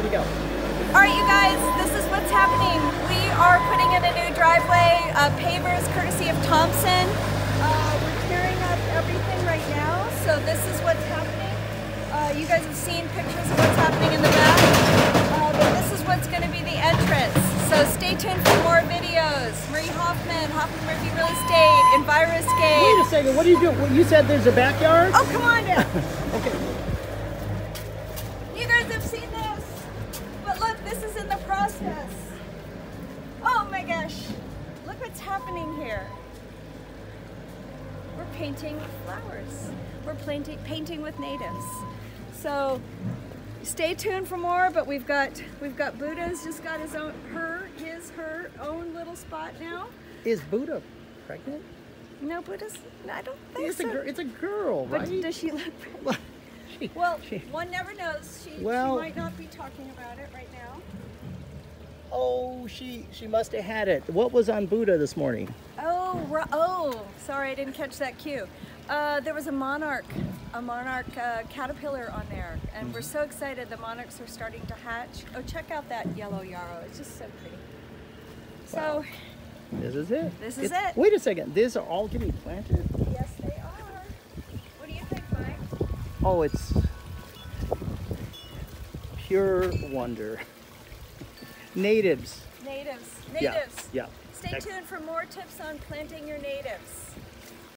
Here we go. All right, you guys, this is what's happening. We are putting in a new driveway, uh, pavers courtesy of Thompson. Uh, we're tearing up everything right now, so this is what's happening. Uh, you guys have seen pictures of what's happening in the back, uh, but this is what's going to be the entrance. So stay tuned for more videos. Marie Hoffman, Hoffman Murphy Real Estate, Enviroscape. Wait a second. What are you doing? What, you said there's a backyard? Oh, come on down. Okay. Is in the process. Oh my gosh, look what's happening here. We're painting flowers. We're painting, painting with natives. So stay tuned for more, but we've got we've got Buddha's just got his own her his her own little spot now. Is Buddha pregnant? No, Buddha's I don't think It's a, so. gir- it's a girl, but right? does she look Well, she- Well, she- one never knows. She, Well- she might not be talking about it right now. oh, she she must have had it. What was on Buddha this morning? Oh, oh, sorry, I didn't catch that cue. Uh, there was a monarch, a monarch uh, caterpillar on there, and we're so excited. The monarchs are starting to hatch. Oh, check out that yellow yarrow. It's just so pretty. So, This is it. This is It's- it. Wait a second. These are all getting planted. yes, Oh, it's pure wonder. Natives. Natives. Yeah, Natives. Yeah. Stay Ex- tuned for more tips on planting your natives.